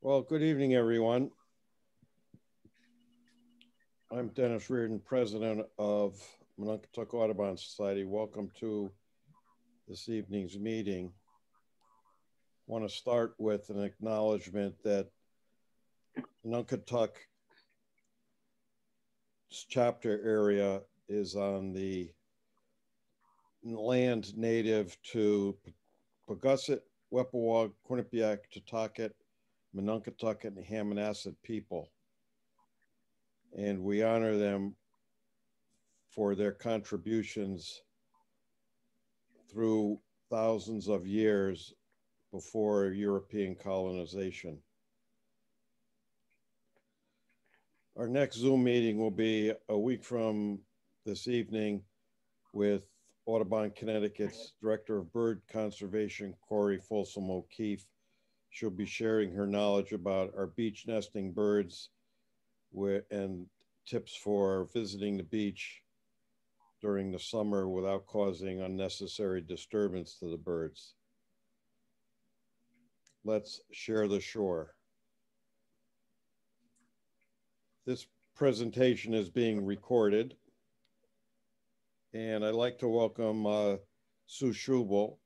Well, good evening, everyone. I'm Dennis Reardon, president of Menunkatuck Audubon Society. Welcome to this evening's meeting. I want to start with an acknowledgement that Menunkatuck chapter area is on the land native to Paugussett, Wepawaug, Quinnipiac, Totoket, Menunkatuck, and Hammonasset people. And we honor them for their contributions through thousands of years before European colonization. Our next Zoom meeting will be a week from this evening with Audubon, Connecticut's Director of Bird Conservation, Corrie Folsom O'Keefe. She'll be sharing her knowledge about our beach nesting birds and tips for visiting the beach during the summer without causing unnecessary disturbance to the birds. Let's share the shore. This presentation is being recorded. And I'd like to welcome uh, Sue Schubel.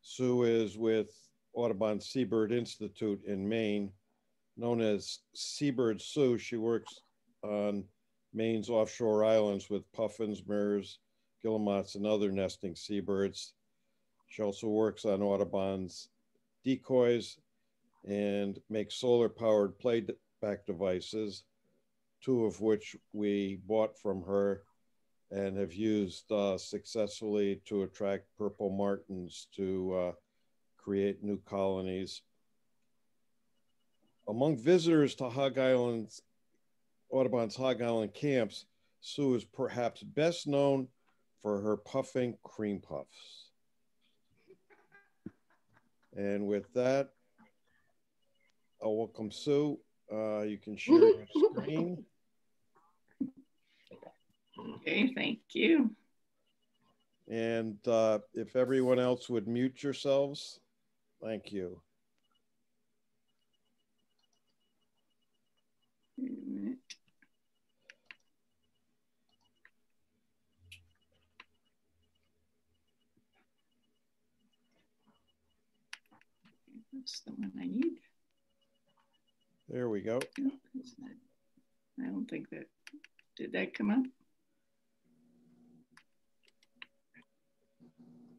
Sue is with Audubon Seabird Institute in Maine. Known as Seabird Sue, she works on Maine's offshore islands with puffins, murres, guillemots, and other nesting seabirds. She also works on Audubon's decoys and makes solar powered playback devices two of which we bought from her and have used uh, successfully to attract purple martins to uh, create new colonies. Among visitors to Hog Island's Audubon's Hog Island camps, Sue is perhaps best known for her puffing cream puffs. And with that, I'll welcome Sue. Uh, you can share your screen. Okay, thank you. And uh, if everyone else would mute yourselves, thank you. That's the one I need. There we go. I don't think that, did that come up?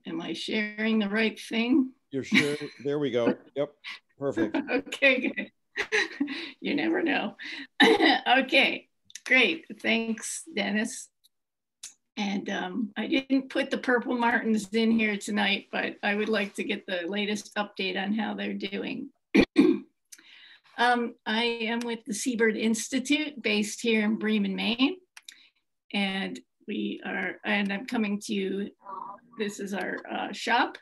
Am I sharing the right thing? You're sure? there we go. Yep. Perfect. okay, good. you never know. okay, great. Thanks, Dennis. And um, I didn't put the Purple Martins in here tonight, but I would like to get the latest update on how they're doing. um, I am with the Seabird Institute based here in Bremen, Maine. And we are, and I'm coming to you this is our uh, shop.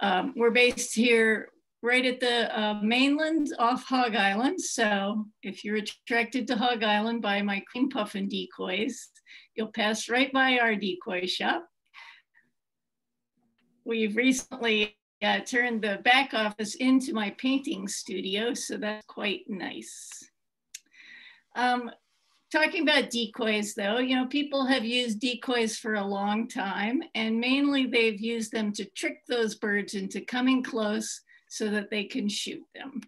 Um, we're based here right at the uh, mainland off Hog Island. So if you're attracted to Hog Island by my cream puffin decoys, you'll pass right by our decoy shop. We've recently uh, turned the back office into my painting studio, so that's quite nice. Um, talking about decoys though, you know, people have used decoys for a long time and mainly they've used them to trick those birds into coming close so that they can shoot them.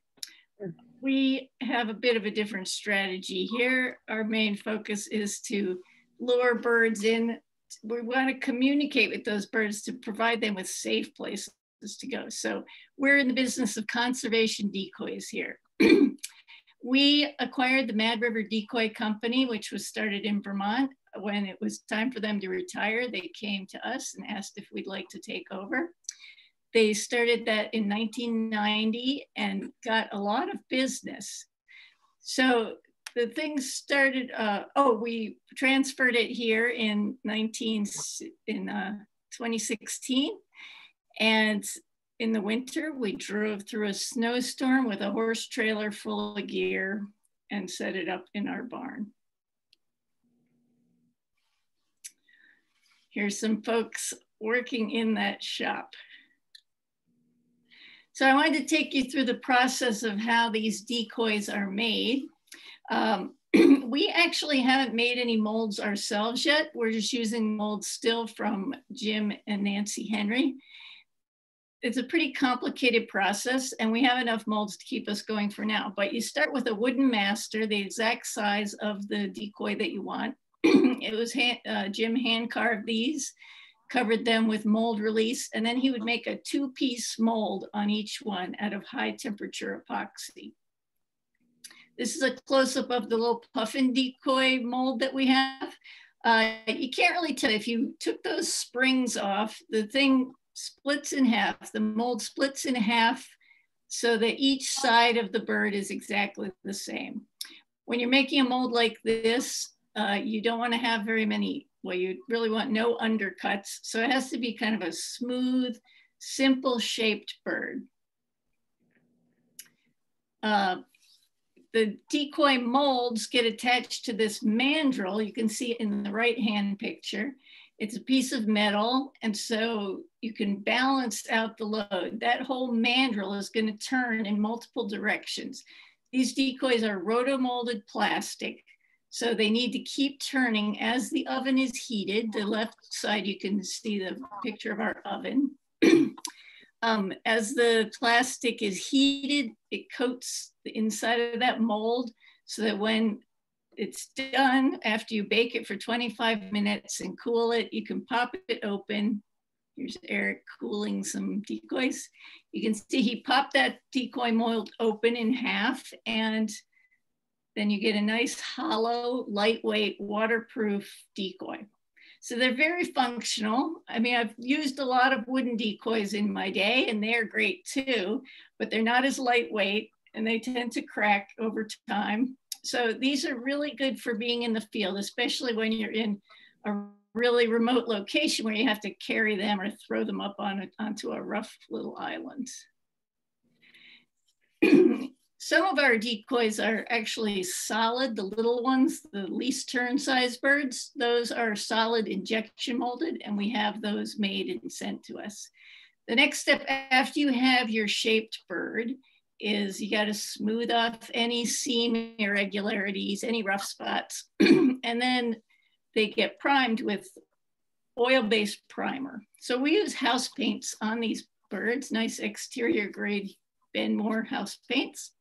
We have a bit of a different strategy here. Our main focus is to lure birds in. We want to communicate with those birds to provide them with safe places to go. So we're in the business of conservation decoys here. We acquired the Mad River Decoy Company, which was started in Vermont. When it was time for them to retire, they came to us and asked if we'd like to take over. They started that in 1990 and got a lot of business. So the things started, uh, oh, we transferred it here in 19, in uh, 2016. And in the winter, we drove through a snowstorm with a horse trailer full of gear and set it up in our barn. Here's some folks working in that shop. So I wanted to take you through the process of how these decoys are made. Um, we actually haven't made any molds ourselves yet. We're just using molds still from Jim and Nancy Henry. It's a pretty complicated process and we have enough molds to keep us going for now. But you start with a wooden master, the exact size of the decoy that you want. it was hand, uh, Jim hand carved these, covered them with mold release, and then he would make a two piece mold on each one out of high temperature epoxy. This is a close up of the little puffin decoy mold that we have. Uh, you can't really tell if you took those springs off, the thing splits in half, the mold splits in half so that each side of the bird is exactly the same. When you're making a mold like this, uh, you don't want to have very many, well, you really want no undercuts. So it has to be kind of a smooth, simple shaped bird. Uh, the decoy molds get attached to this mandrel. You can see it in the right hand picture. It's a piece of metal, and so you can balance out the load. That whole mandrel is going to turn in multiple directions. These decoys are rotomolded plastic, so they need to keep turning as the oven is heated. The left side, you can see the picture of our oven. um, as the plastic is heated, it coats the inside of that mold so that when it's done after you bake it for 25 minutes and cool it. You can pop it open. Here's Eric cooling some decoys. You can see he popped that decoy mold open in half and then you get a nice hollow, lightweight, waterproof decoy. So they're very functional. I mean, I've used a lot of wooden decoys in my day and they're great too, but they're not as lightweight and they tend to crack over time. So these are really good for being in the field, especially when you're in a really remote location where you have to carry them or throw them up on a, onto a rough little island. Some of our decoys are actually solid, the little ones, the least tern size birds, those are solid injection molded and we have those made and sent to us. The next step after you have your shaped bird is you got to smooth off any seam irregularities, any rough spots, and then they get primed with oil-based primer. So we use house paints on these birds, nice exterior grade Benmore house paints.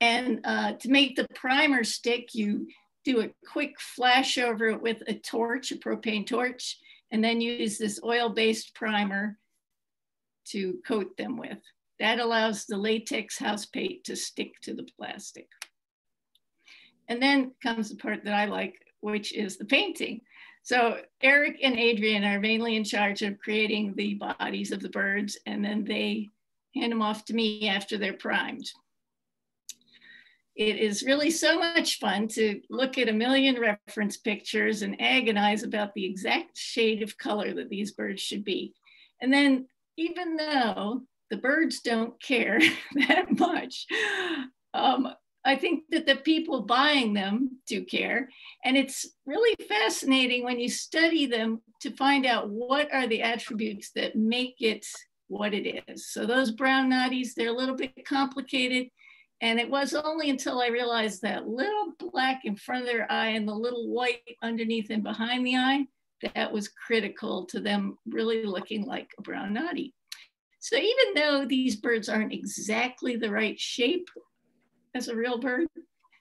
And uh, to make the primer stick, you do a quick flash over it with a torch, a propane torch, and then use this oil-based primer to coat them with. That allows the latex house paint to stick to the plastic. And then comes the part that I like, which is the painting. So Eric and Adrian are mainly in charge of creating the bodies of the birds and then they hand them off to me after they're primed. It is really so much fun to look at a million reference pictures and agonize about the exact shade of color that these birds should be. And then even though the birds don't care that much. Um, I think that the people buying them do care. And it's really fascinating when you study them to find out what are the attributes that make it what it is. So those brown noddies, they're a little bit complicated. And it was only until I realized that little black in front of their eye and the little white underneath and behind the eye, that was critical to them really looking like a brown noddy. So even though these birds aren't exactly the right shape as a real bird,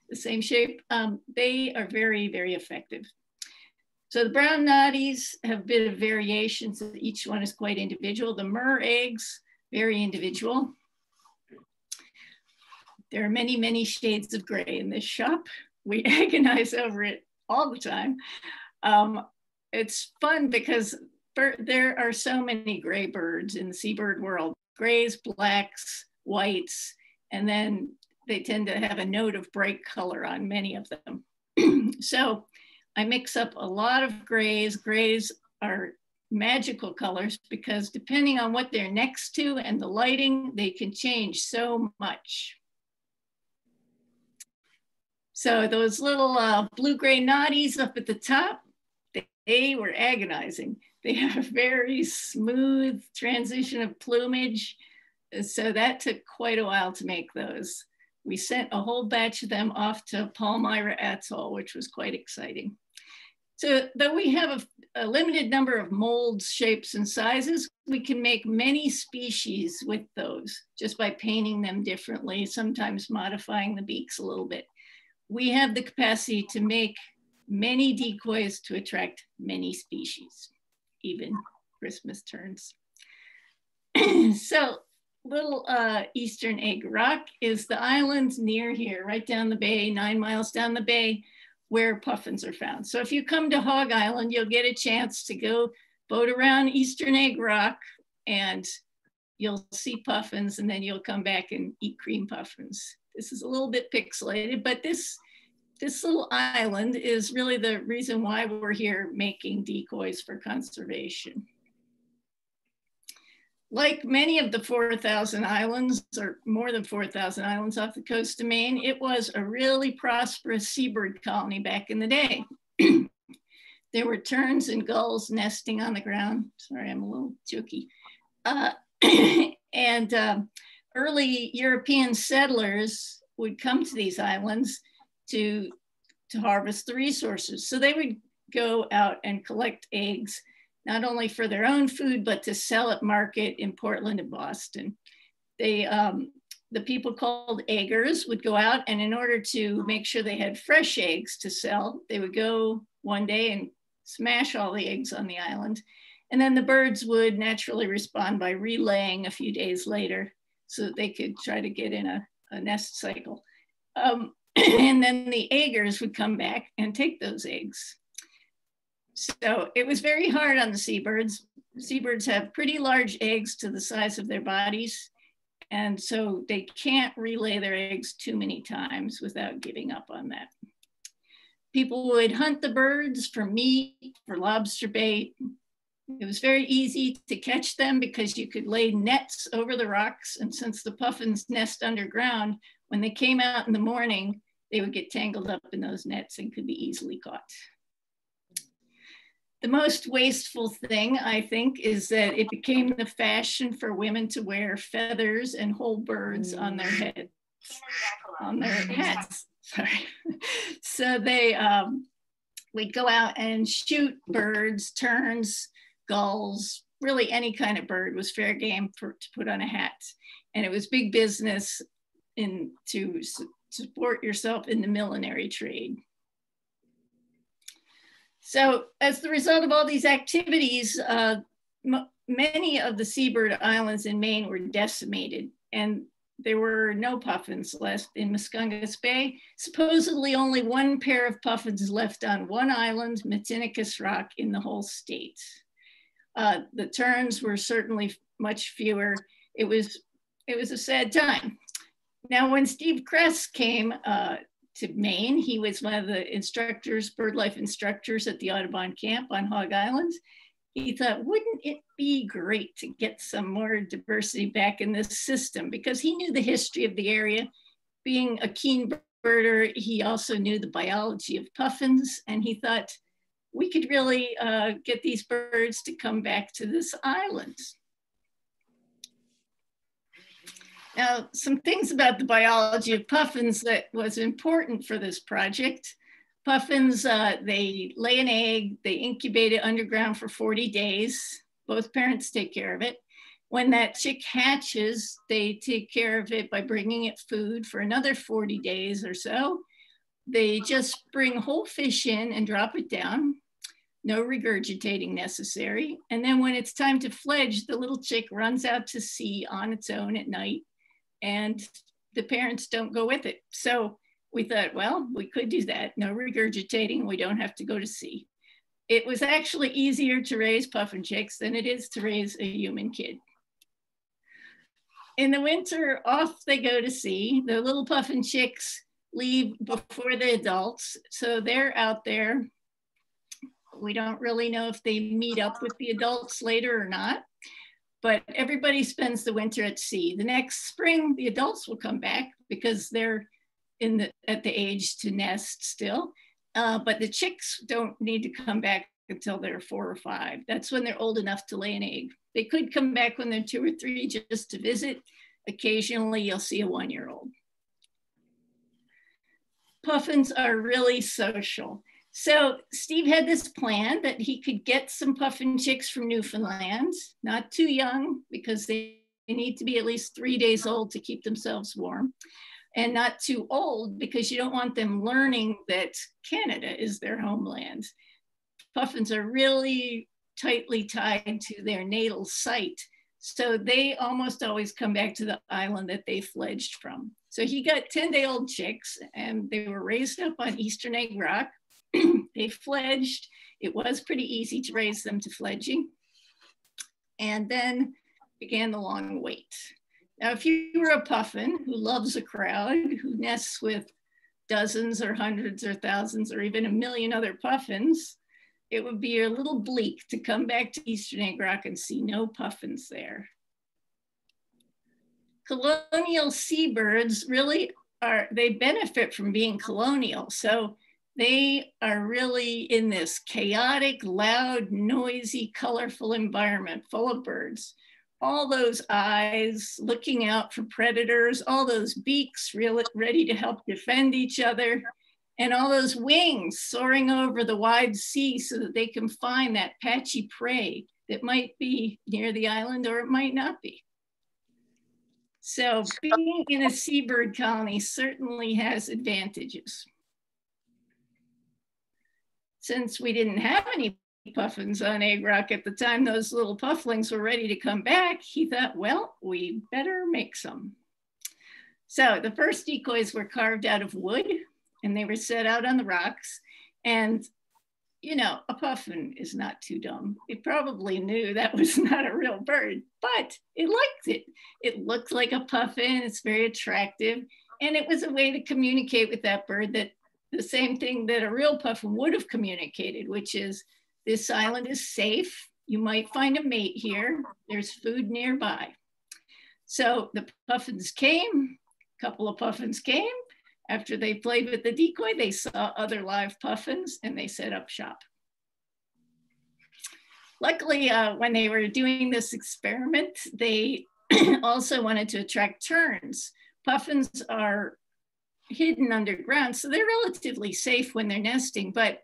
the same shape, um, they are very, very effective. So the brown noddies have a bit of variations. Each one is quite individual. The murre eggs, very individual. There are many, many shades of gray in this shop. We agonize over it all the time. Um, it's fun because there are so many gray birds in the seabird world grays, blacks, whites, and then they tend to have a note of bright color on many of them. so I mix up a lot of grays. Grays are magical colors because depending on what they're next to and the lighting, they can change so much. So those little uh, blue-gray noddies up at the top, they were agonizing. They have a very smooth transition of plumage. So that took quite a while to make those. We sent a whole batch of them off to Palmyra Atoll, which was quite exciting. So though we have a, a, limited number of molds, shapes, and sizes, we can make many species with those just by painting them differently, sometimes modifying the beaks a little bit. We have the capacity to make many decoys to attract many species, even Christmas terns. so little uh, Eastern Egg Rock is the island near here, right down the bay, nine miles down the bay, where puffins are found. So if you come to Hog Island, you'll get a chance to go boat around Eastern Egg Rock and you'll see puffins and then you'll come back and eat cream puffins. This is a little bit pixelated, but this, this little island is really the reason why we're here making decoys for conservation like many of the 4,000 islands, or more than 4,000 islands off the coast of Maine, it was a really prosperous seabird colony back in the day. there were terns and gulls nesting on the ground. Sorry, I'm a little jokey. Uh, and uh, early European settlers would come to these islands to, to harvest the resources. So they would go out and collect eggs not only for their own food, but to sell at market in Portland and Boston. They, um, the people called eggers would go out and in order to make sure they had fresh eggs to sell, they would go one day and smash all the eggs on the island. And then the birds would naturally respond by relaying a few days later so that they could try to get in a, a nest cycle. Um, and then the eggers would come back and take those eggs. So it was very hard on the seabirds. Seabirds have pretty large eggs to the size of their bodies. And so they can't relay their eggs too many times without giving up on that. People would hunt the birds for meat, for lobster bait. It was very easy to catch them because you could lay nets over the rocks. And since the puffins nest underground, when they came out in the morning, they would get tangled up in those nets and could be easily caught. The most wasteful thing, I think, is that it became the fashion for women to wear feathers and whole birds on their head, on their heads. Sorry. so they, um, we'd go out and shoot birds, terns, gulls, really any kind of bird was fair game for, to put on a hat. And it was big business in to support yourself in the millinery trade. So as the result of all these activities, uh, many of the seabird islands in Maine were decimated and there were no puffins left in Muscongus Bay. Supposedly only one pair of puffins left on one island, Matinicus Rock, in the whole state. Uh, the terns were certainly much fewer. It was, it was a sad time. Now, when Steve Kress came uh, to Maine. He was one of the instructors, bird life instructors at the Audubon camp on Hog Island. He thought, wouldn't it be great to get some more diversity back in this system? Because he knew the history of the area. Being a keen birder, he also knew the biology of puffins, and he thought, we could really uh, get these birds to come back to this island. Now, some things about the biology of puffins that was important for this project. Puffins, uh, they lay an egg, they incubate it underground for 40 days. Both parents take care of it. When that chick hatches, they take care of it by bringing it food for another 40 days or so. They just bring whole fish in and drop it down. No regurgitating necessary. And then when it's time to fledge, the little chick runs out to sea on its own at night and the parents don't go with it. So we thought, well, we could do that. No regurgitating, we don't have to go to sea. It was actually easier to raise puffin chicks than it is to raise a human kid. In the winter, off they go to sea. The little puffin chicks leave before the adults. So they're out there. We don't really know if they meet up with the adults later or not but everybody spends the winter at sea. The next spring, the adults will come back because they're in the at the age to nest still. Uh, but the chicks don't need to come back until they're four or five. That's when they're old enough to lay an egg. They could come back when they're two or three just to visit. Occasionally, you'll see a one year old. Puffins are really social. So Steve had this plan that he could get some puffin chicks from Newfoundland, not too young because they need to be at least three days old to keep themselves warm and not too old because you don't want them learning that Canada is their homeland. Puffins are really tightly tied to their natal site. So they almost always come back to the island that they fledged from. So he got 10 day old chicks and they were raised up on Eastern Egg Rock. they fledged. It was pretty easy to raise them to fledging. And then began the long wait. Now, if you were a puffin who loves a crowd, who nests with dozens or hundreds or thousands or even a million other puffins, it would be a little bleak to come back to Eastern Egg Rock and see no puffins there. Colonial seabirds really are, they benefit from being colonial. So they are really in this chaotic, loud, noisy, colorful environment full of birds. All those eyes looking out for predators, all those beaks really ready to help defend each other and all those wings soaring over the wide sea so that they can find that patchy prey that might be near the island or it might not be. So being in a seabird colony certainly has advantages. Since we didn't have any puffins on Egg Rock at the time those little pufflings were ready to come back, he thought, well, we better make some. So the first decoys were carved out of wood and they were set out on the rocks. And, you know, a puffin is not too dumb. It probably knew that was not a real bird, but it liked it. It looked like a puffin, it's very attractive. And it was a way to communicate with that bird that the same thing that a real puffin would have communicated, which is this island is safe. You might find a mate here. There's food nearby. So the puffins came, a couple of puffins came, after they played with the decoy, they saw other live puffins and they set up shop. Luckily, uh, when they were doing this experiment, they also wanted to attract terns. Puffins are hidden underground, so they're relatively safe when they're nesting, but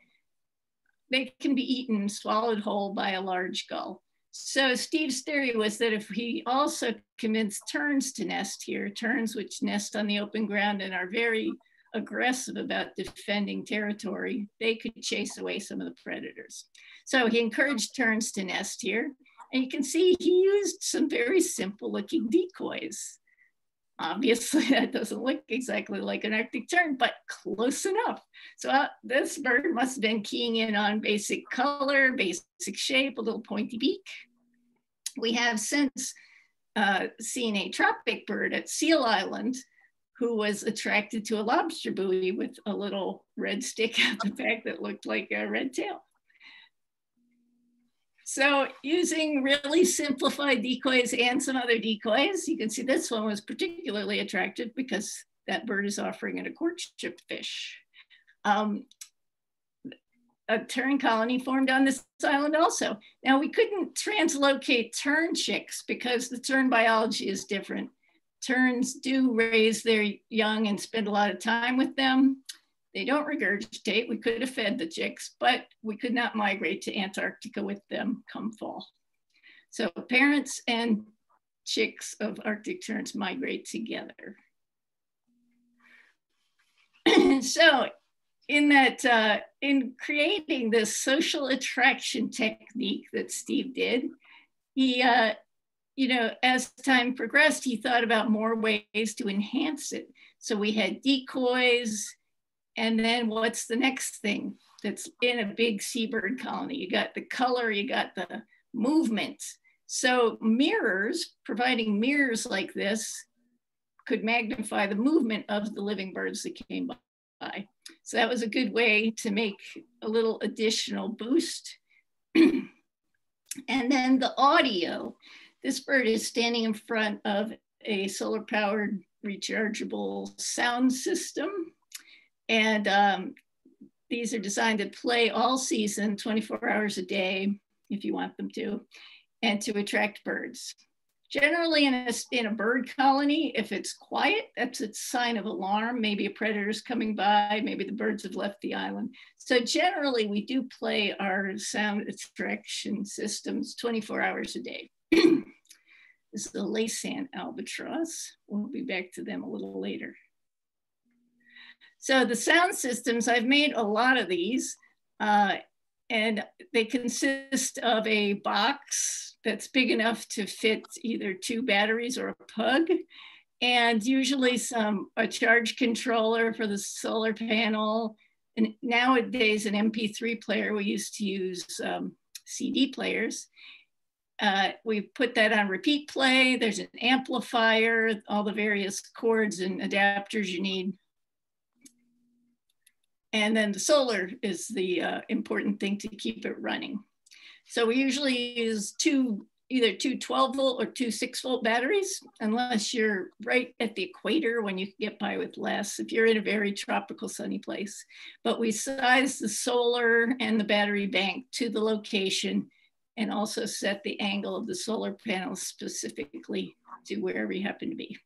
they can be eaten, swallowed whole by a large gull. So Steve's theory was that if he also convinced terns to nest here, terns which nest on the open ground and are very aggressive about defending territory, they could chase away some of the predators. So he encouraged terns to nest here. And you can see he used some very simple looking decoys. Obviously, that doesn't look exactly like an Arctic tern, but close enough. So uh, this bird must have been keying in on basic color, basic shape, a little pointy beak. We have since uh, seen a tropic bird at Seal Island who was attracted to a lobster buoy with a little red stick at the back that looked like a red tail. So using really simplified decoys and some other decoys, you can see this one was particularly attractive because that bird is offering it a courtship fish. Um, a tern colony formed on this island also. Now we couldn't translocate tern chicks because the tern biology is different. Terns do raise their young and spend a lot of time with them. They don't regurgitate. We could have fed the chicks, but we could not migrate to Antarctica with them come fall. So parents and chicks of Arctic terns migrate together. so in that, uh, in creating this social attraction technique that Steve did, he, uh, you know, as time progressed, he thought about more ways to enhance it. So we had decoys, and then what's the next thing that's in a big seabird colony? You got the color, you got the movement. So mirrors, providing mirrors like this could magnify the movement of the living birds that came by. So that was a good way to make a little additional boost. and then the audio. This bird is standing in front of a solar powered rechargeable sound system. And um, these are designed to play all season, 24 hours a day, if you want them to, and to attract birds. Generally in a, in a bird colony, if it's quiet, that's a sign of alarm. Maybe a predator is coming by, maybe the birds have left the island. So generally we do play our sound attraction systems 24 hours a day. this is the Laysan albatross. We'll be back to them a little later. So the sound systems, I've made a lot of these uh, and they consist of a box that's big enough to fit either two batteries or a pug and usually some a charge controller for the solar panel. And nowadays an mp3 player we used to use um, cd players. Uh, we put that on repeat play. There's an amplifier all the various cords and adapters you need and then the solar is the uh, important thing to keep it running. So we usually use two, either two 12 volt or two six volt batteries, unless you're right at the equator when you can get by with less, if you're in a very tropical sunny place. But we size the solar and the battery bank to the location and also set the angle of the solar panels specifically to wherever you happen to be.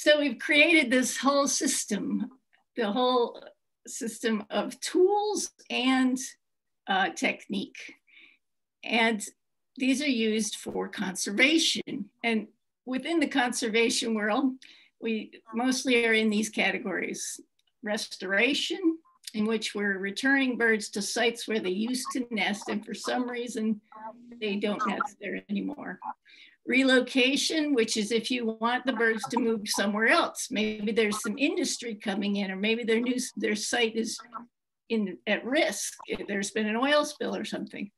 So we've created this whole system, the whole system of tools and uh, technique. And these are used for conservation. And within the conservation world, we mostly are in these categories. Restoration, in which we're returning birds to sites where they used to nest and for some reason they don't nest there anymore relocation, which is if you want the birds to move somewhere else. Maybe there's some industry coming in, or maybe their new their site is in at risk. There's been an oil spill or something.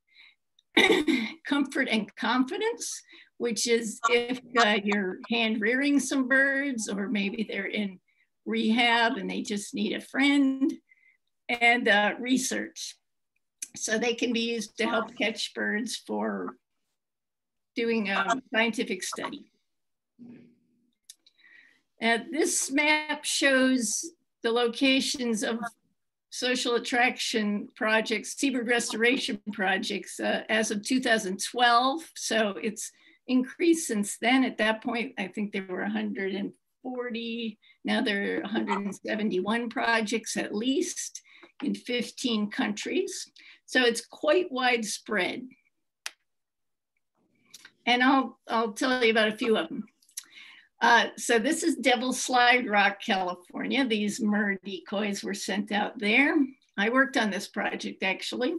Comfort and confidence, which is if uh, you're hand rearing some birds, or maybe they're in rehab and they just need a friend, and uh, research. So they can be used to help catch birds for doing a scientific study. And this map shows the locations of social attraction projects, seabird restoration projects uh, as of 2012. So it's increased since then. At that point, I think there were 140, now there are 171 projects at least in 15 countries. So it's quite widespread. And I'll, I'll tell you about a few of them. Uh, so this is Devil Slide Rock, California. These murre decoys were sent out there. I worked on this project actually.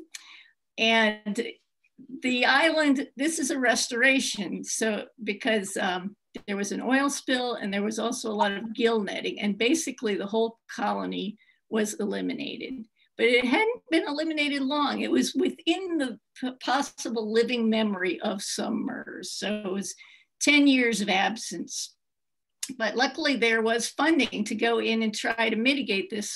And the island, this is a restoration. So because um, there was an oil spill and there was also a lot of gill netting and basically the whole colony was eliminated but it hadn't been eliminated long. It was within the possible living memory of some murres. So it was 10 years of absence. But luckily there was funding to go in and try to mitigate this,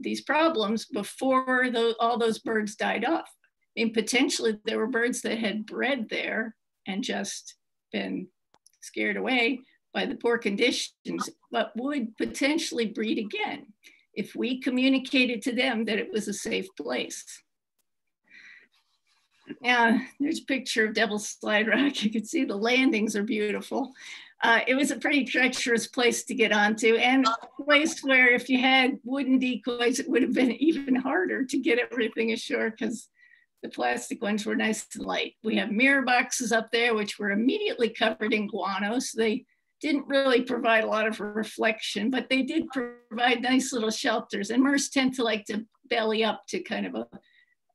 these problems before the, all those birds died off. I mean, potentially there were birds that had bred there and just been scared away by the poor conditions, but would potentially breed again if we communicated to them that it was a safe place. Yeah, there's a picture of Devil's Slide Rock. You can see the landings are beautiful. Uh, it was a pretty treacherous place to get onto and a place where if you had wooden decoys, it would have been even harder to get everything ashore because the plastic ones were nice and light. We have mirror boxes up there, which were immediately covered in guano. So they didn't really provide a lot of reflection, but they did provide nice little shelters. And murres tend to like to belly up to kind of a,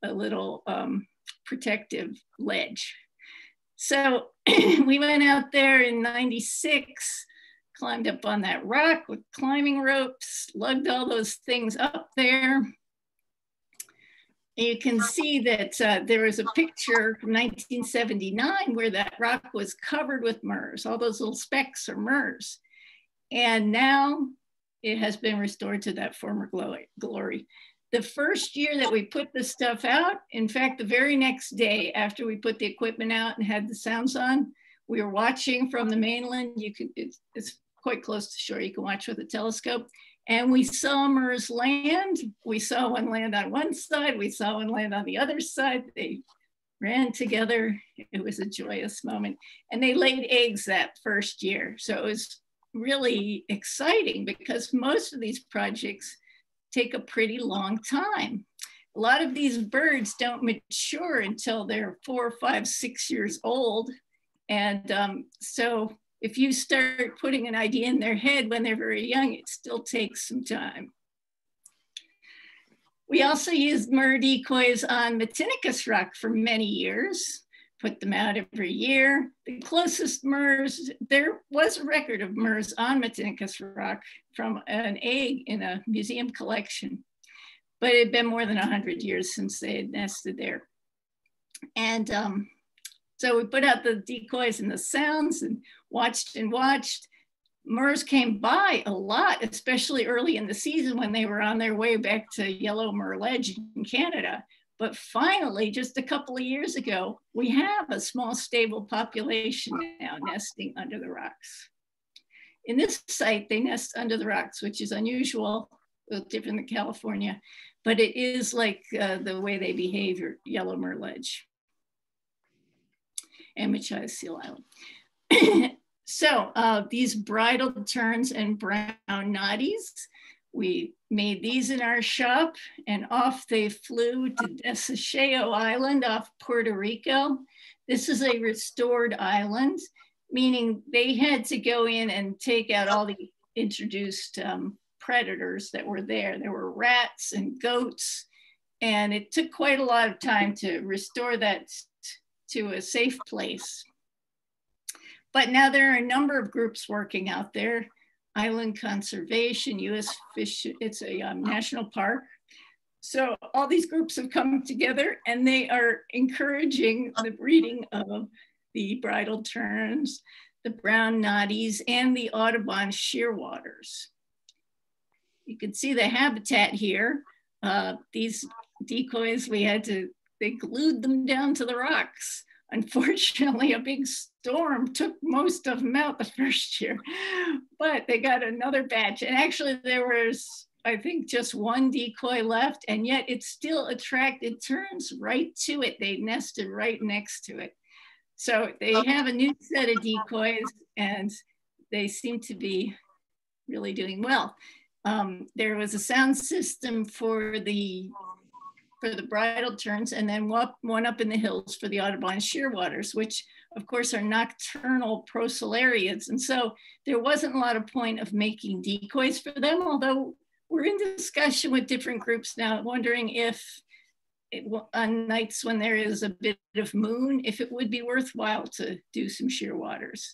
a little um, protective ledge. So we went out there in 96, climbed up on that rock with climbing ropes, lugged all those things up there you can see that uh, there was a picture from 1979 where that rock was covered with murres. All those little specks are murres. And now it has been restored to that former glory. The first year that we put the stuff out, in fact, the very next day after we put the equipment out and had the sounds on, we were watching from the mainland. You could, it's, it's quite close to shore. You can watch with a telescope And we saw murres land. We saw one land on one side, we saw one land on the other side. They ran together. It was a joyous moment. And they laid eggs that first year. So it was really exciting because most of these projects take a pretty long time. A lot of these birds don't mature until they're four, five, six years old. And um, so if you start putting an idea in their head when they're very young, it still takes some time. We also used murre decoys on Matinicus Rock for many years, put them out every year. The closest murres, there was a record of murres on Matinicus Rock from an egg in a museum collection, but it had been more than 100 years since they had nested there. And um, so we put out the decoys and the sounds and watched and watched. Murres came by a lot, especially early in the season when they were on their way back to Yellow Murre Ledge in Canada. But finally, just a couple of years ago, we have a small stable population now nesting under the rocks. In this site, they nest under the rocks, which is unusual, different than California, but it is like uh, the way they behave Yellow Murre Seal Island. So uh, these bridle terns and brown noddies, we made these in our shop and off they flew to Desecheo Island off Puerto Rico. This is a restored island, meaning they had to go in and take out all the introduced um, predators that were there. There were rats and goats, and it took quite a lot of time to restore that to a safe place. But now there are a number of groups working out there. Island Conservation, US Fish, it's a um, national park. So all these groups have come together and they are encouraging the breeding of the bridle terns, the brown noddies, and the Audubon shearwaters. You can see the habitat here. Uh, these decoys, we had to, they glued them down to the rocks. Unfortunately, a big storm took most of them out the first year, but they got another batch. And actually, there was, I think, just one decoy left, and yet it still attracted terns right to it. They nested right next to it. So they have a new set of decoys, and they seem to be really doing well. Um, there was a sound system for the for the bridle terns, and then one up in the hills for the Audubon shearwaters, which of course are nocturnal procellariids. And so there wasn't a lot of point of making decoys for them, although we're in discussion with different groups now, wondering if it, on nights when there is a bit of moon, if it would be worthwhile to do some shearwaters.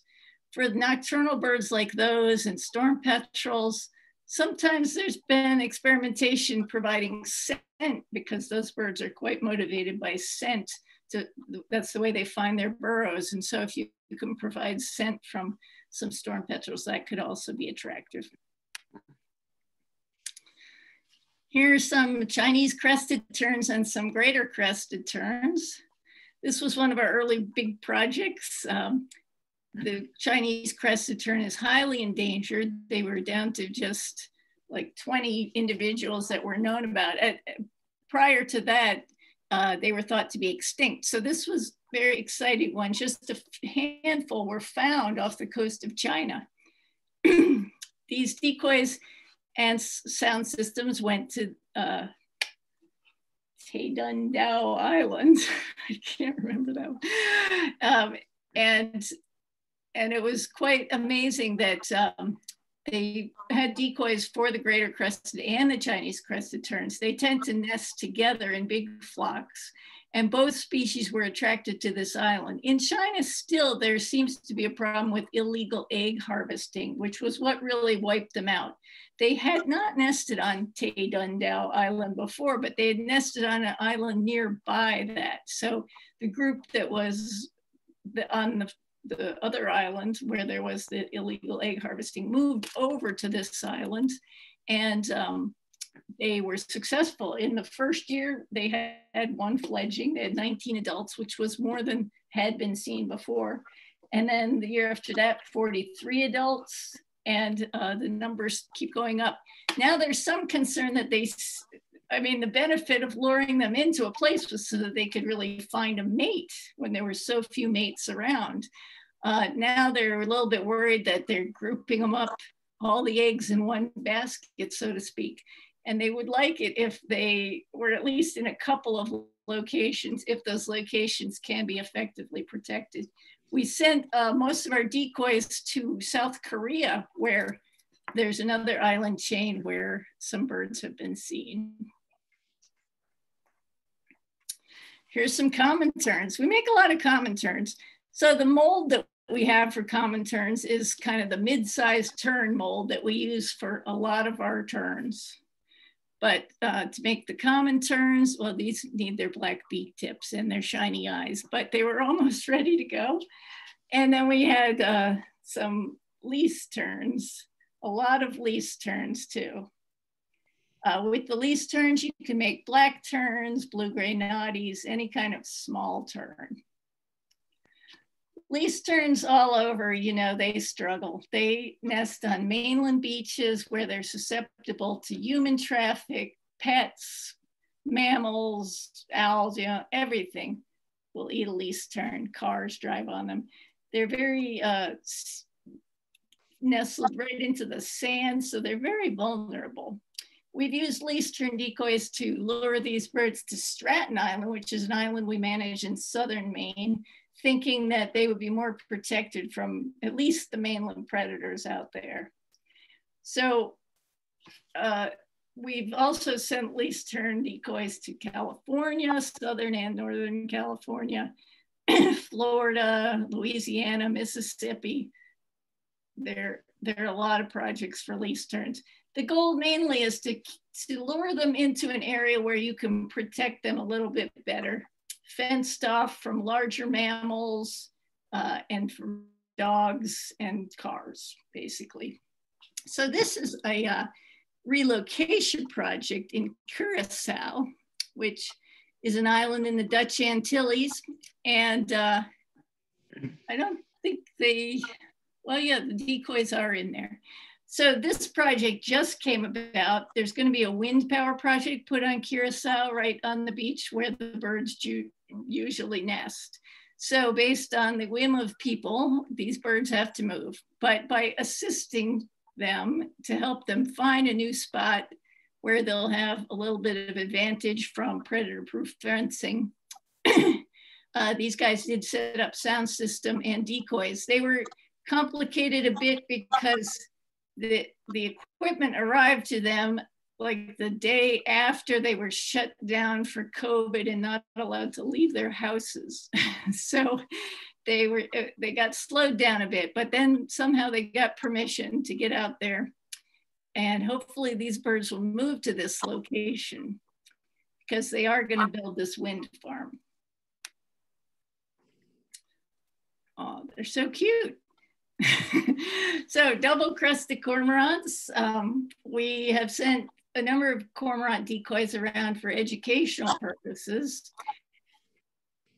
For nocturnal birds like those and storm petrels, sometimes there's been experimentation providing scent because those birds are quite motivated by scent. To, that's the way they find their burrows. And so if you, you can provide scent from some storm petrels, that could also be attractive. Here are some Chinese crested terns and some greater crested terns. This was one of our early big projects. Um, the Chinese crested tern is highly endangered. They were down to just like 20 individuals that were known about. At, prior to that, uh, they were thought to be extinct. So this was very exciting one. Just a handful were found off the coast of China. These decoys and sound systems went to uh, Island. I can't remember that. Um, and and it was quite amazing that um, they had decoys for the greater crested and the Chinese crested terns. They tend to nest together in big flocks and both species were attracted to this island. In China still, there seems to be a problem with illegal egg harvesting, which was what really wiped them out. They had not nested on Taedundao Island before, but they had nested on an island nearby that. So the group that was on the the other island where there was the illegal egg harvesting moved over to this island and um, they were successful. In the first year, they had one fledging, they had 19 adults, which was more than had been seen before. And then the year after that, 43 adults. and uh, the numbers keep going up. Now there's some concern that they, I mean, the benefit of luring them into a place was so that they could really find a mate when there were so few mates around. Uh, now they're a little bit worried that they're grouping them up, all the eggs in one basket, so to speak. And they would like it if they were at least in a couple of locations, if those locations can be effectively protected. We sent uh, most of our decoys to South Korea, where there's another island chain where some birds have been seen. Here's some common terns. We make a lot of common terns. So the mold that we have for common terns is kind of the mid-sized tern mold that we use for a lot of our terns. But uh, to make the common terns, well, these need their black beak tips and their shiny eyes, but they were almost ready to go. And then we had uh, some least terns, a lot of least terns too. Uh, with the least terns, you can make black terns, blue-gray noddies, any kind of small tern. Least terns all over, you know, they struggle. They nest on mainland beaches where they're susceptible to human traffic, pets, mammals, owls, you know, everything will eat a least tern. Cars drive on them. They're very uh, nestled right into the sand, so they're very vulnerable. We've used least tern decoys to lure these birds to Stratton Island, which is an island we manage in southern Maine thinking that they would be more protected from at least the mainland predators out there. So uh, we've also sent least tern decoys to California, Southern and Northern California, Florida, Louisiana, Mississippi. There, there are a lot of projects for least terns. The goal mainly is to, to lure them into an area where you can protect them a little bit better fenced off from larger mammals uh, and from dogs and cars, basically. So this is a uh, relocation project in Curacao, which is an island in the Dutch Antilles. And uh, I don't think they, well, yeah, the decoys are in there. So this project just came about. There's going to be a wind power project put on Curacao right on the beach where the birds usually nest. So based on the whim of people, these birds have to move. But by assisting them to help them find a new spot where they'll have a little bit of advantage from predator-proof fencing, uh, these guys did set up sound system and decoys. They were complicated a bit because the, the equipment arrived to them like the day after they were shut down for COVID and not allowed to leave their houses. so they were uh, they got slowed down a bit, but then somehow they got permission to get out there. And hopefully these birds will move to this location because they are going to build this wind farm. Oh, they're so cute. so double crested cormorants. Um, we have sent a number of cormorant decoys around for educational purposes.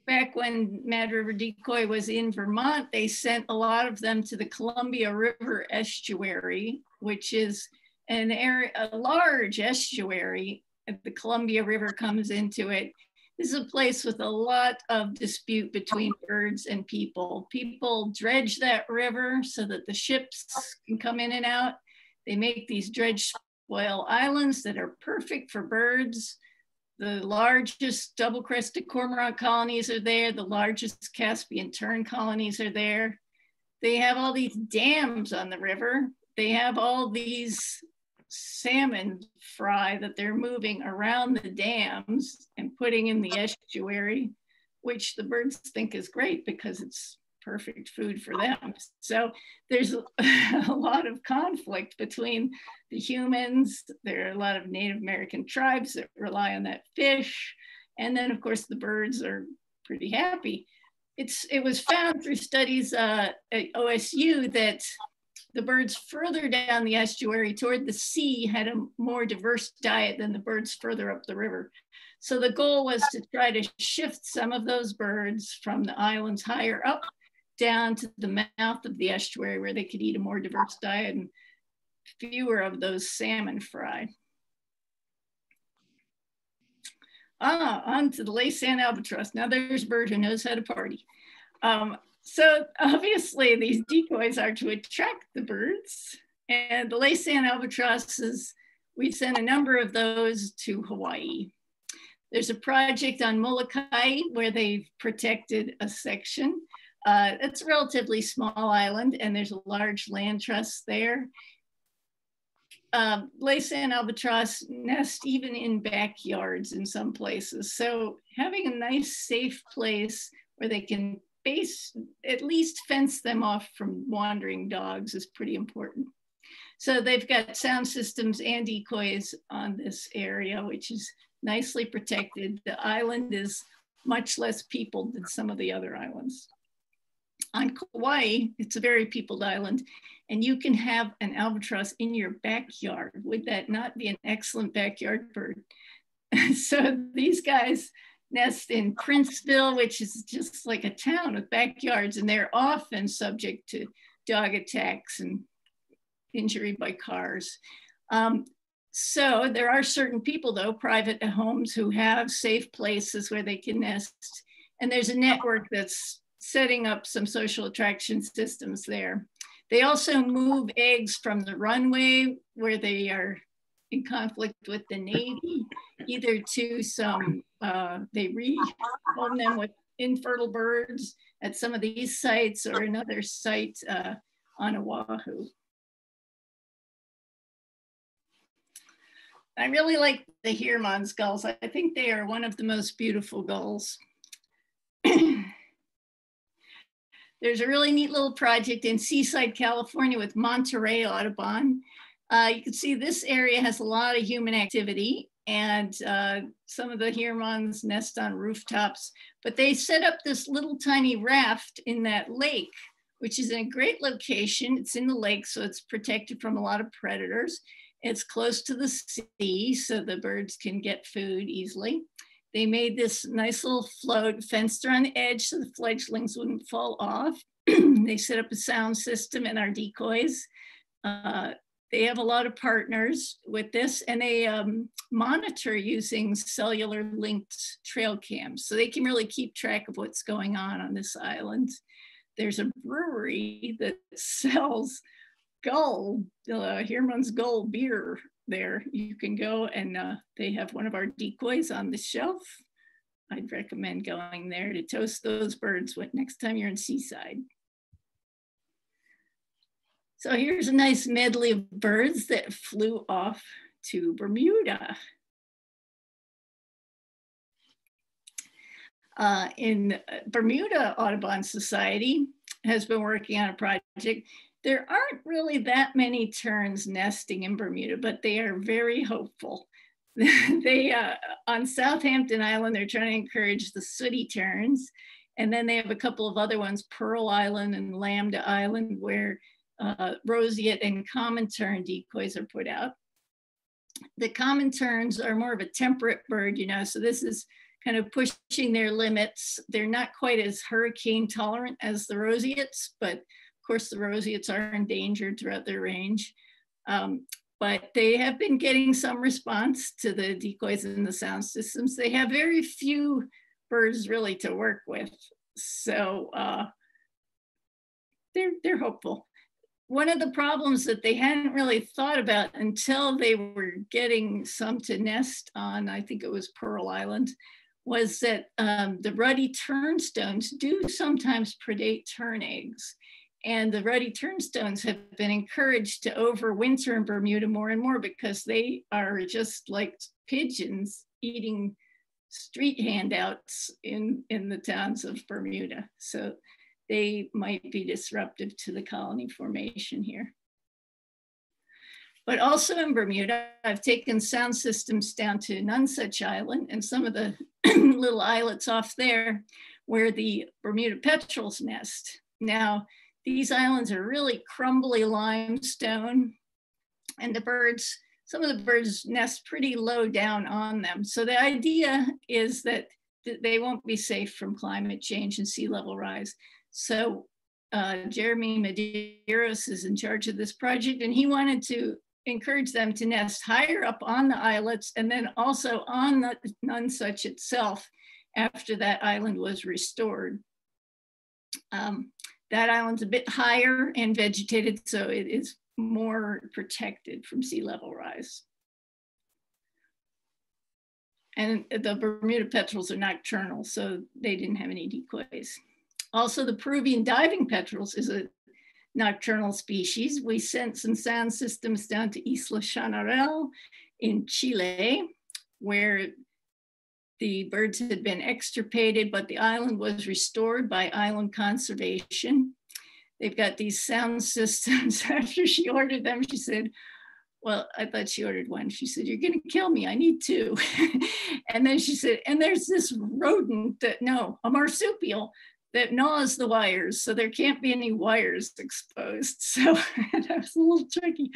Back when Mad River Decoy was in Vermont, they sent a lot of them to the Columbia River estuary, which is an area, a large estuary. The Columbia River comes into it. This is a place with a lot of dispute between birds and people. People dredge that river so that the ships can come in and out. They make these dredge spoil islands that are perfect for birds. The largest double-crested cormorant colonies are there. The largest Caspian tern colonies are there. They have all these dams on the river. They have all these salmon fry that they're moving around the dams and putting in the estuary, which the birds think is great because it's perfect food for them. So there's a, lot of conflict between the humans. There are a lot of Native American tribes that rely on that fish. And then of course the birds are pretty happy. It's, it was found through studies uh, at OSU that the birds further down the estuary toward the sea had a more diverse diet than the birds further up the river. So the goal was to try to shift some of those birds from the islands higher up down to the mouth of the estuary where they could eat a more diverse diet. And fewer of those salmon fry. Ah, on to the Laysan albatross. Now there's a bird who knows how to party. Um, so obviously these decoys are to attract the birds and the Laysan albatrosses, we've sent a number of those to Hawaii. There's a project on Molokai where they've protected a section. Uh, it's a relatively small island and there's a large land trust there. Um, Laysan albatross nest even in backyards in some places. So having a nice safe place where they can base, at least fence them off from wandering dogs is pretty important. So they've got sound systems and decoys on this area, which is nicely protected. The island is much less peopled than some of the other islands. On Kauai, it's a very peopled island, and you can have an albatross in your backyard. Would that not be an excellent backyard bird? so these guys nest in Princeville, which is just like a town with backyards, and they're often subject to dog attacks and injury by cars. Um, so there are certain people though, private homes who have safe places where they can nest. And there's a network that's setting up some social attraction systems there. They also move eggs from the runway where they are in conflict with the Navy, either to some, uh, they rehome them with infertile birds at some of these sites or another site uh, on Oahu. I really like the Heermann's gulls. I think they are one of the most beautiful gulls. There's a really neat little project in Seaside, California with Monterey Audubon. Uh, you can see this area has a lot of human activity and uh, some of the Heermann's nest on rooftops, but they set up this little tiny raft in that lake, which is in a great location. It's in the lake, so it's protected from a lot of predators. It's close to the sea, so the birds can get food easily. They made this nice little float fenced around the edge so the fledglings wouldn't fall off. they set up a sound system in our decoys. Uh, they have a lot of partners with this and they um, monitor using cellular linked trail cams. So they can really keep track of what's going on on this island. There's a brewery that sells Gull, uh, Heermann's Gull beer there. You can go and uh, they have one of our decoys on the shelf. I'd recommend going there to toast those birds next time you're in Seaside. So here's a nice medley of birds that flew off to Bermuda. Uh, in Bermuda Audubon Society has been working on a project there aren't really that many terns nesting in Bermuda, but they are very hopeful. they uh, on Southampton Island, they're trying to encourage the sooty terns. And then they have a couple of other ones, Pearl Island and Lambda Island, where uh, roseate and common tern decoys are put out. The common terns are more of a temperate bird, you know, so this is kind of pushing their limits. They're not quite as hurricane tolerant as the roseates, but course, the roseates are endangered throughout their range. Um, but they have been getting some response to the decoys and the sound systems. They have very few birds really to work with. So uh, they're, they're hopeful. One of the problems that they hadn't really thought about until they were getting some to nest on, I think it was Pearl Island, was that um, the ruddy turnstones do sometimes predate tern eggs. And the ruddy turnstones have been encouraged to overwinter in Bermuda more and more because they are just like pigeons eating street handouts in, in the towns of Bermuda. So they might be disruptive to the colony formation here. But also in Bermuda, I've taken sound systems down to Nonsuch Island and some of the little islets off there where the Bermuda petrels nest. Now, these islands are really crumbly limestone and the birds, some of the birds nest pretty low down on them. So the idea is that they won't be safe from climate change and sea level rise. So uh, Jeremy Madeiros is in charge of this project, and he wanted to encourage them to nest higher up on the islets and then also on the Nonsuch itself after that island was restored. Um, that island's a bit higher and vegetated, so it is more protected from sea level rise. And the Bermuda petrels are nocturnal, so they didn't have any decoys. Also, the Peruvian diving petrels is a nocturnal species. We sent some sound systems down to Isla Chañaral in Chile, where the birds had been extirpated, but the island was restored by island conservation. They've got these sound systems. After she ordered them, she said, well, I thought she ordered one. She said, You're going to kill me. I need two. and then she said, And there's this rodent that, no, a marsupial that gnaws the wires. So there can't be any wires exposed. So that was a little tricky.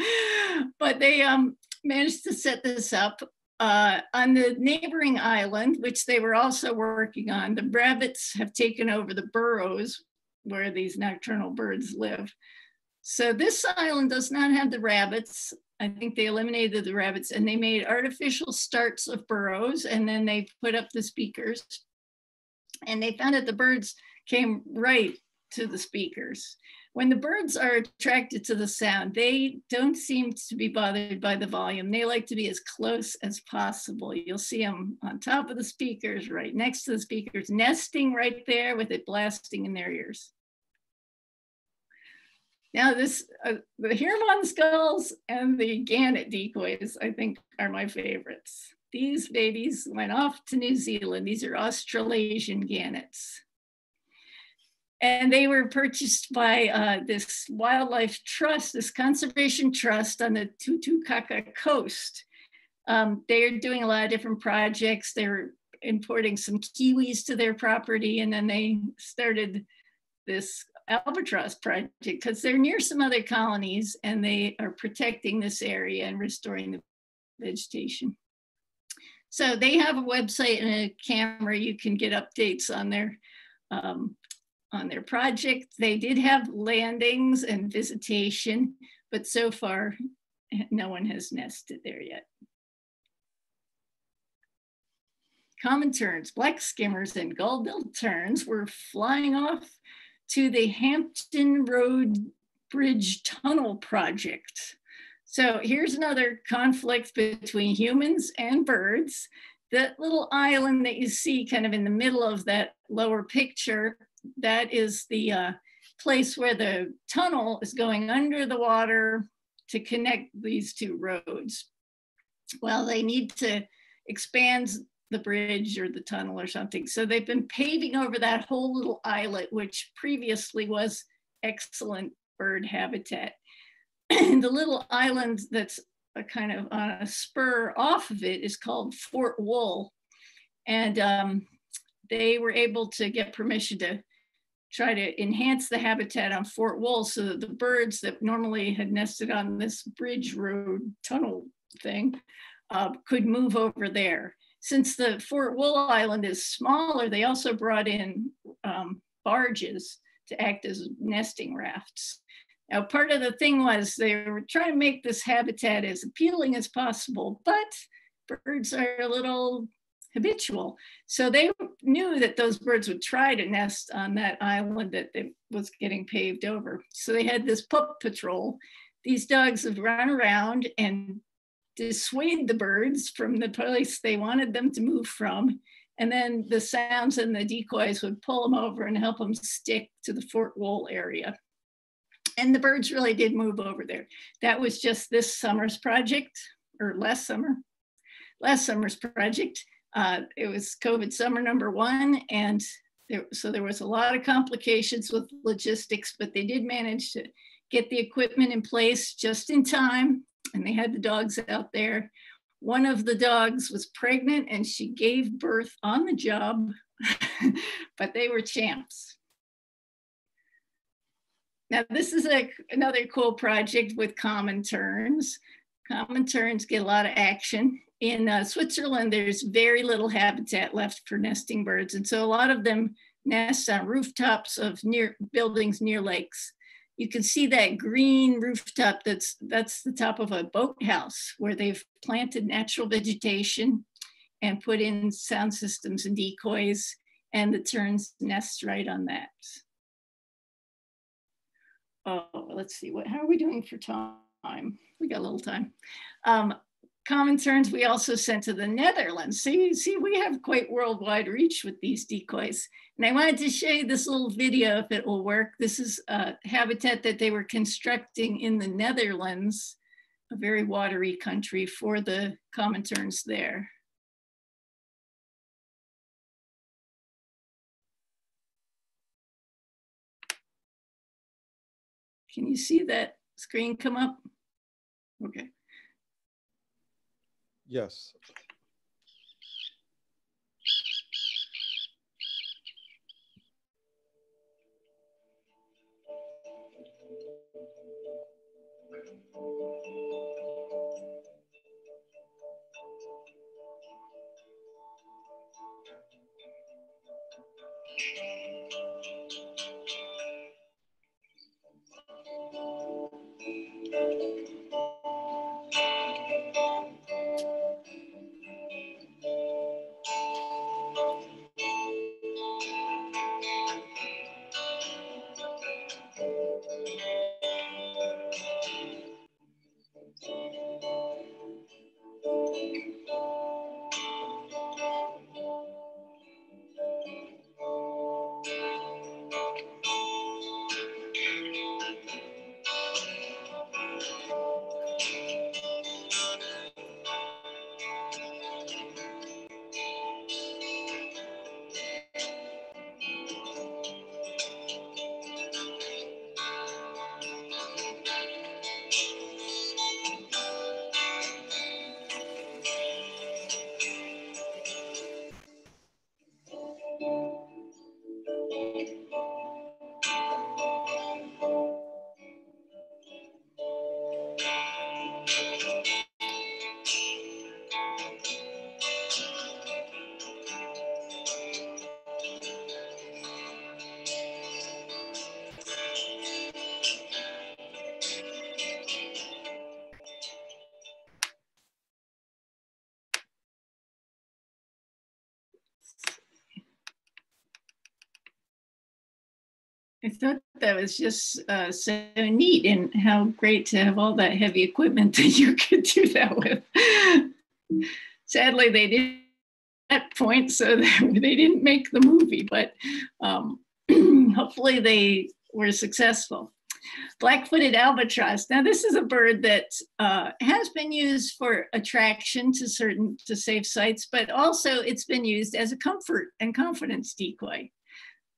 But they um, managed to set this up. Uh, on the neighboring island, which they were also working on, the rabbits have taken over the burrows where these nocturnal birds live. So this island does not have the rabbits. I think they eliminated the rabbits and they made artificial starts of burrows and then they put up the speakers. And they found that the birds came right to the speakers. When the birds are attracted to the sound, they don't seem to be bothered by the volume. They like to be as close as possible. You'll see them on top of the speakers, right next to the speakers, nesting right there with it blasting in their ears. Now this, uh, the Heermann's gulls and the gannet decoys, I think are my favorites. These babies went off to New Zealand. These are Australasian gannets and they were purchased by uh, this wildlife trust, this conservation trust on the Tutukaka coast. Um, they're doing a lot of different projects. They're importing some kiwis to their property, and then they started this albatross project because they're near some other colonies and they are protecting this area and restoring the vegetation. So they have a website and a camera. You can get updates on their um, on their project. They did have landings and visitation, but so far no one has nested there yet. Common terns, black skimmers and gull-billed terns were flying off to the Hampton Road Bridge Tunnel project. So here's another conflict between humans and birds. That little island that you see kind of in the middle of that lower picture that is the uh, place where the tunnel is going under the water to connect these two roads. Well, they need to expand the bridge or the tunnel or something. So they've been paving over that whole little islet, which previously was excellent bird habitat. And the little island that's a kind of on a spur off of it is called Fort Wool. And um, they were able to get permission to try to enhance the habitat on Fort Wool so that the birds that normally had nested on this bridge road tunnel thing uh, could move over there. Since the Fort Wool Island is smaller, they also brought in um, barges to act as nesting rafts. Now, part of the thing was they were trying to make this habitat as appealing as possible, but birds are a little habitual. So they knew that those birds would try to nest on that island that was getting paved over. So they had this pup patrol. These dogs would run around and dissuade the birds from the place they wanted them to move from. And then the sounds and the decoys would pull them over and help them stick to the Fort Wool area. And the birds really did move over there. That was just this summer's project, or last summer, last summer's project. Uh, it was COVID summer number one, and there, so there was a lot of complications with logistics, but they did manage to get the equipment in place just in time, and they had the dogs out there. One of the dogs was pregnant and she gave birth on the job, but they were champs. Now, this is a, another cool project with common Terns. Common Terns get a lot of action in uh, Switzerland, there's very little habitat left for nesting birds. And so a lot of them nests on rooftops of near buildings near lakes. You can see that green rooftop that's, that's the top of a boathouse where they've planted natural vegetation and put in sound systems and decoys and the terns nest right on that. Oh, let's see, what, how are we doing for time? We got a little time. Um, common terns we also sent to the Netherlands. See, see, we have quite worldwide reach with these decoys. And I wanted to show you this little video if it will work. This is a habitat that they were constructing in the Netherlands, a very watery country for the common terns there. Can you see that screen come up? Okay. Yes. I thought that was just uh, so neat and how great to have all that heavy equipment that you could do that with. Sadly, they didn't at that point, so they didn't make the movie, but um, hopefully they were successful. Black-footed albatross. Now, this is a bird that uh, has been used for attraction to certain to safe sites, but also it's been used as a comfort and confidence decoy.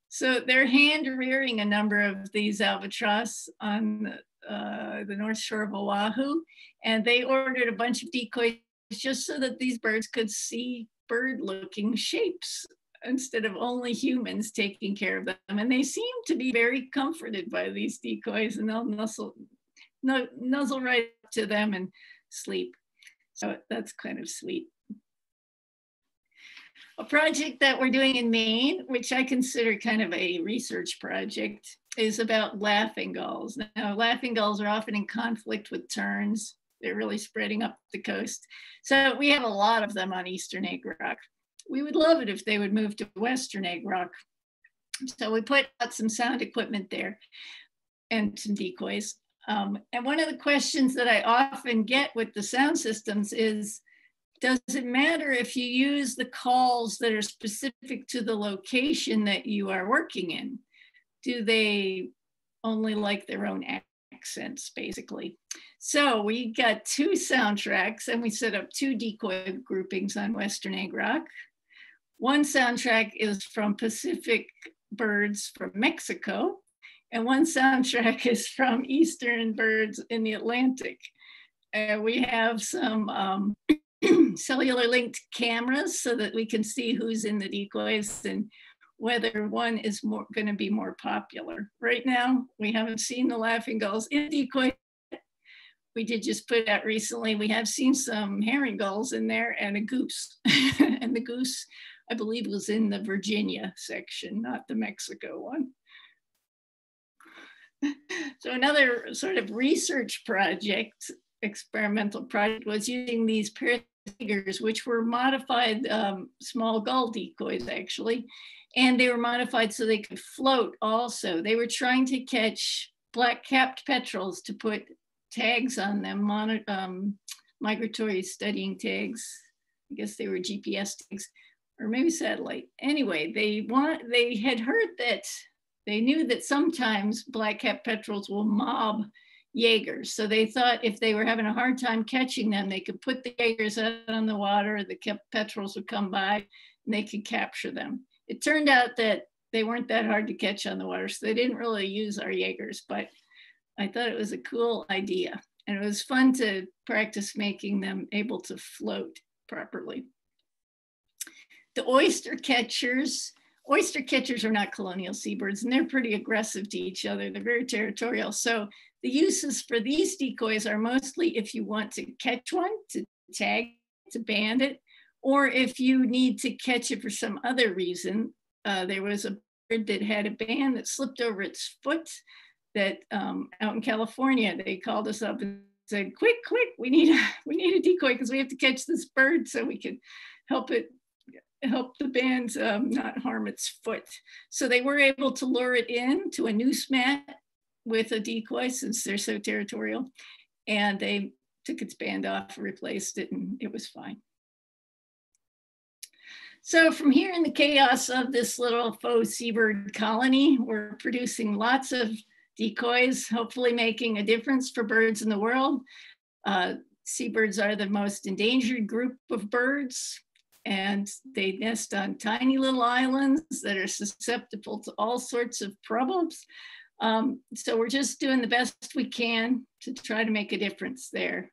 So they're hand rearing a number of these albatross on uh, the north shore of Oahu, and they ordered a bunch of decoys just so that these birds could see bird looking shapes instead of only humans taking care of them. And they seem to be very comforted by these decoys and they'll nuzzle, nuzzle right up to them and sleep. So that's kind of sweet. A project that we're doing in Maine, which I consider kind of a research project, is about laughing gulls. Now, laughing gulls are often in conflict with terns. They're really spreading up the coast. So we have a lot of them on Eastern Egg Rock. We would love it if they would move to Western Egg Rock. So we put out some sound equipment there and some decoys. Um, and one of the questions that I often get with the sound systems is, does it matter if you use the calls that are specific to the location that you are working in? Do they only like their own accents, basically? So we got two soundtracks and we set up two decoy groupings on Western Egg Rock. One soundtrack is from Pacific birds from Mexico, and one soundtrack is from Eastern birds in the Atlantic. And we have some um, cellular linked cameras so that we can see who's in the decoys and whether one is more going to be more popular. Right now, we haven't seen the laughing gulls in decoy. We did just put out recently, we have seen some herring gulls in there and a goose. and the goose I believe was in the Virginia section, not the Mexico one. so another sort of research project, experimental project was using these jaegers, which were modified um, small gull decoys actually, and they were modified so they could float also. They were trying to catch black-capped petrels to put tags on them, um, migratory studying tags. I guess they were GPS tags or maybe satellite. Anyway, they want they had heard that they knew that sometimes black-capped petrels will mob Jaegers. So they thought if they were having a hard time catching them, they could put the Jaegers out on the water, the petrels would come by and they could capture them. It turned out that they weren't that hard to catch on the water, so they didn't really use our Jaegers, but I thought it was a cool idea. And it was fun to practice making them able to float properly. The oyster catchers, oyster catchers are not colonial seabirds and they're pretty aggressive to each other. They're very territorial. So the uses for these decoys are mostly if you want to catch one, to tag, to band it, or if you need to catch it for some other reason. Uh, there was a bird that had a band that slipped over its foot that um, out in California, they called us up and said, quick, quick, we need a, we need a decoy because we have to catch this bird so we can help it help the band um, not harm its foot. So they were able to lure it in to a noose mat with a decoy since they're so territorial. And they took its band off, replaced it, and it was fine. So from here in the chaos of this little faux seabird colony, we're producing lots of decoys, hopefully making a difference for birds in the world. Uh, seabirds are the most endangered group of birds and they nest on tiny little islands that are susceptible to all sorts of problems. Um, so we're just doing the best we can to try to make a difference there.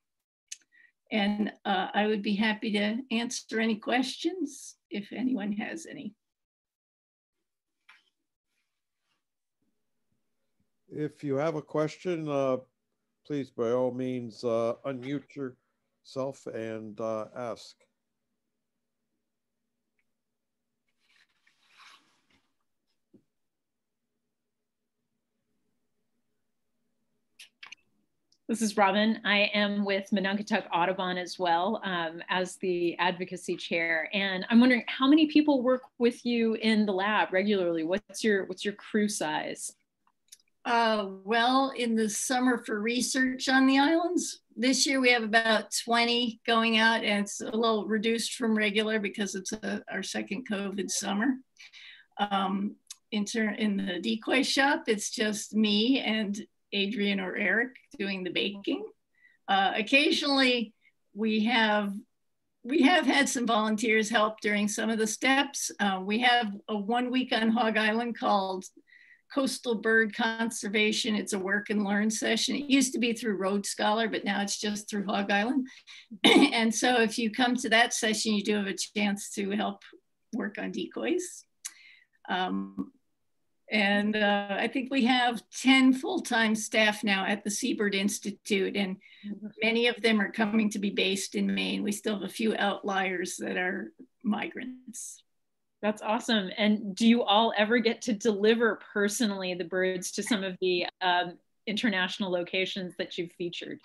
And uh, I would be happy to answer any questions if anyone has any. If you have a question, uh, please by all means uh, unmute yourself and uh, ask. This is Robin. I am with Menunkatuck Audubon as well um, as the advocacy chair. And I'm wondering how many people work with you in the lab regularly? What's your, what's your crew size? Uh, well, in the summer for research on the islands, this year we have about 20 going out and it's a little reduced from regular because it's a, our second COVID summer. Um, in, in the decoy shop, it's just me and Adrian or Eric doing the baking. Uh, occasionally, we have we have had some volunteers help during some of the steps. Uh, we have a one week on Hog Island called Coastal Bird Conservation. It's a work and learn session. It used to be through Road Scholar, but now it's just through Hog Island. and so if you come to that session, you do have a chance to help work on decoys. Um, and uh, I think we have 10 full-time staff now at the Seabird Institute and many of them are coming to be based in Maine. We still have a few outliers that are migrants. That's awesome. And do you all ever get to deliver personally the birds to some of the um, international locations that you've featured?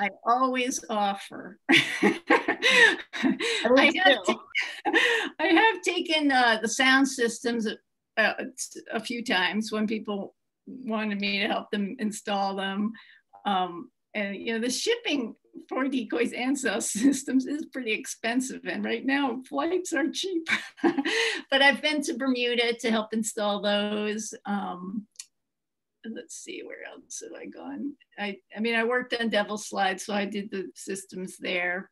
I always offer. I, have I, have taken uh, the sound systems uh, a few times when people wanted me to help them install them. Um, and you know, the shipping for decoys and cell systems is pretty expensive. And right now flights are cheap, but I've been to Bermuda to help install those. Um, let's see, where else have I gone? I, I mean, I worked on Devil Slide, so I did the systems there.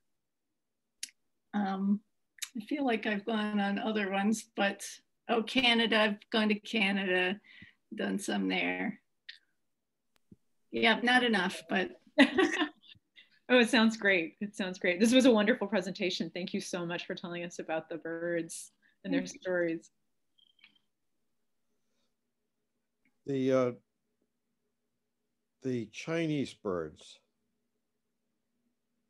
Um, I feel like I've gone on other ones, but Oh, Canada, I've gone to Canada, done some there. Yeah, not enough, but. oh, it sounds great. It sounds great. This was a wonderful presentation. Thank you so much for telling us about the birds and their stories. The, uh, the Chinese birds,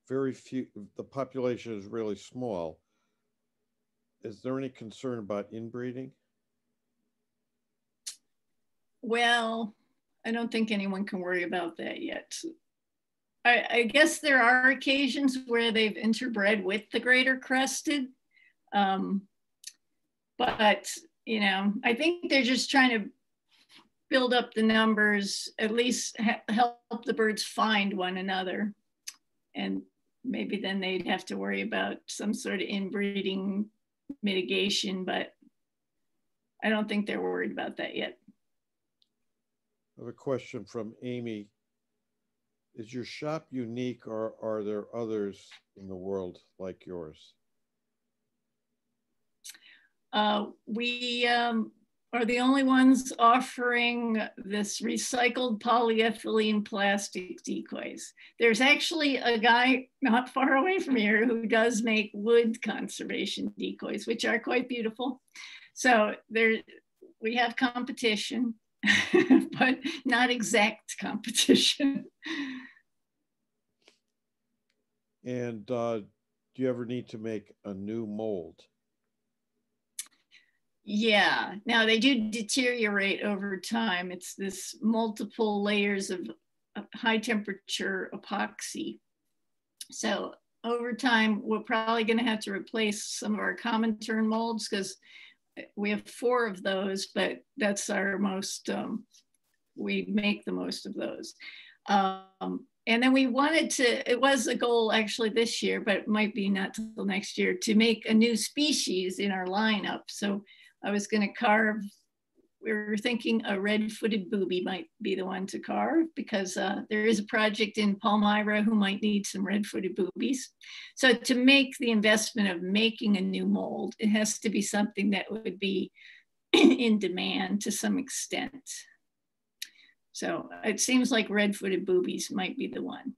very few, the population is really small is there any concern about inbreeding? Well, I don't think anyone can worry about that yet. I, I guess there are occasions where they've interbred with the greater crested. Um, but, you know, I think they're just trying to build up the numbers, at least help the birds find one another. And maybe then they'd have to worry about some sort of inbreeding mitigation, but I don't think they're worried about that yet. I have a question from Amy. Is your shop unique or are there others in the world like yours? Uh, we um, are the only ones offering this recycled polyethylene plastic decoys. There's actually a guy not far away from here who does make wood conservation decoys, which are quite beautiful. So there, we have competition, but not exact competition. And uh, do you ever need to make a new mold? Yeah, now they do deteriorate over time. It's this multiple layers of high temperature epoxy. So over time, we're probably going to have to replace some of our common tern molds because we have four of those, but that's our most, um, we make the most of those. Um, and then we wanted to, it was a goal actually this year, but it might be not till next year, to make a new species in our lineup. So I was going to carve, we were thinking a red-footed booby might be the one to carve because uh, there is a project in Palmyra who might need some red-footed boobies. So to make the investment of making a new mold, it has to be something that would be in demand to some extent. So it seems like red-footed boobies might be the one.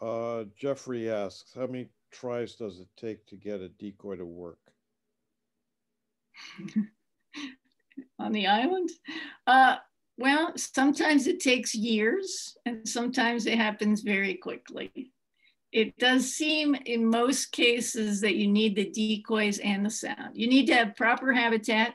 Uh, Jeffrey asks, how many tries does it take to get a decoy to work? on the island? Uh, well, sometimes it takes years and sometimes it happens very quickly. It does seem in most cases that you need the decoys and the sound. You need to have proper habitat.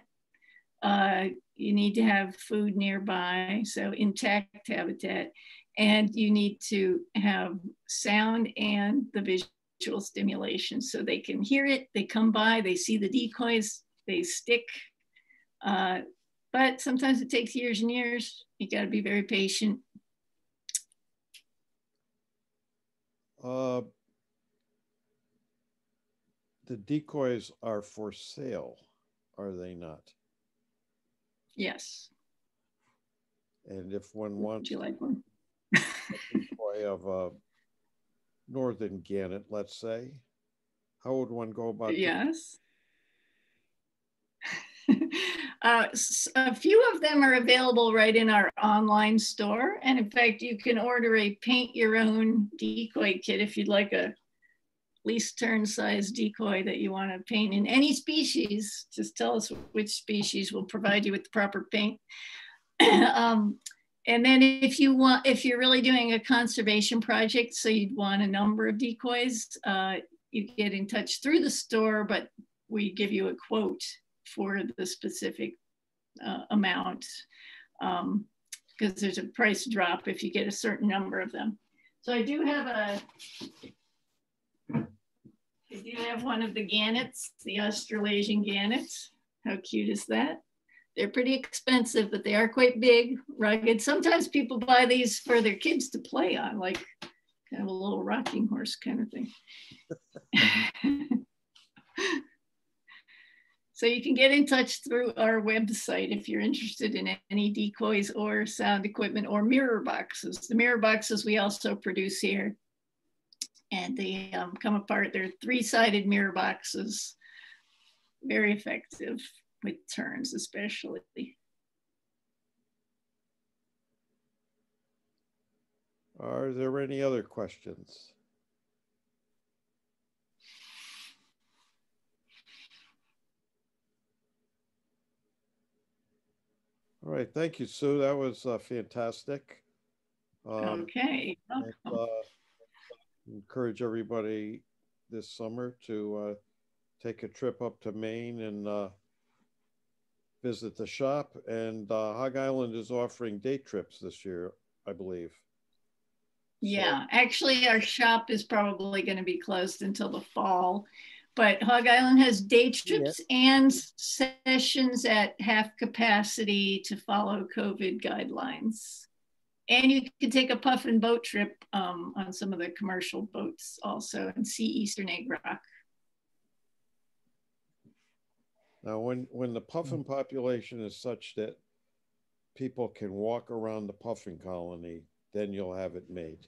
Uh, you need to have food nearby, so intact habitat. And you need to have sound and the visual stimulation so they can hear it, they come by, they see the decoys, they stick. Uh, but sometimes it takes years and years. You got to be very patient. Uh, the decoys are for sale, are they not? Yes. And if one wants Would you like one? a decoy of a northern gannet, let's say, how would one go about? Yes. uh, a few of them are available right in our online store. And in fact, you can order a paint your own decoy kit if you'd like a least tern size decoy that you want to paint in any species. Just tell us which species will provide you with the proper paint. um, and then if you want, if you're really doing a conservation project, so you'd want a number of decoys, uh, you get in touch through the store, but we give you a quote for the specific uh, amount because um, there's a price drop if you get a certain number of them. So I do have a, I do have one of the gannets, the Australasian gannets. How cute is that? They're pretty expensive, but they are quite big, rugged. Sometimes people buy these for their kids to play on, like kind of a little rocking horse kind of thing. So you can get in touch through our website if you're interested in any decoys or sound equipment or mirror boxes. The mirror boxes we also produce here and they um, come apart. They're three-sided mirror boxes, very effective with terns especially. Are there any other questions? All right, thank you, Sue. That was uh, fantastic. Um, okay. And, uh, encourage everybody this summer to uh, take a trip up to Maine and uh, visit the shop. And uh, Hog Island is offering day trips this year, I believe. Yeah, so. actually, our shop is probably going to be closed until the fall. But Hog Island has day trips yeah. and sessions at half capacity to follow COVID guidelines. And you can take a puffin boat trip um, on some of the commercial boats also and see Eastern Egg Rock. Now, when, when the puffin mm. population is such that people can walk around the puffin colony, then you'll have it made.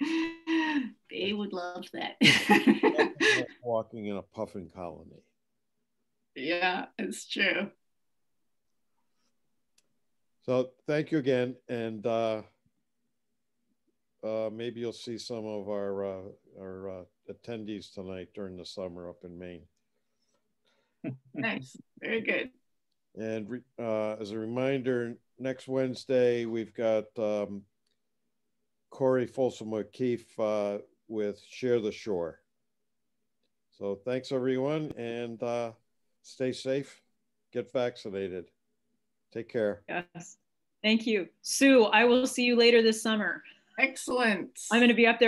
they would love that. walking in a puffin colony. Yeah, it's true. So thank you again, and uh, uh, maybe you'll see some of our uh, our uh, attendees tonight during the summer up in Maine. nice, very good. And uh, as a reminder, next Wednesday we've got um, Corrie Folsom O'Keefe uh, with Share the Shore. So thanks everyone, and uh, stay safe. Get vaccinated. Take care. Yes. Thank you. Sue, I will see you later this summer. Excellent. I'm going to be up there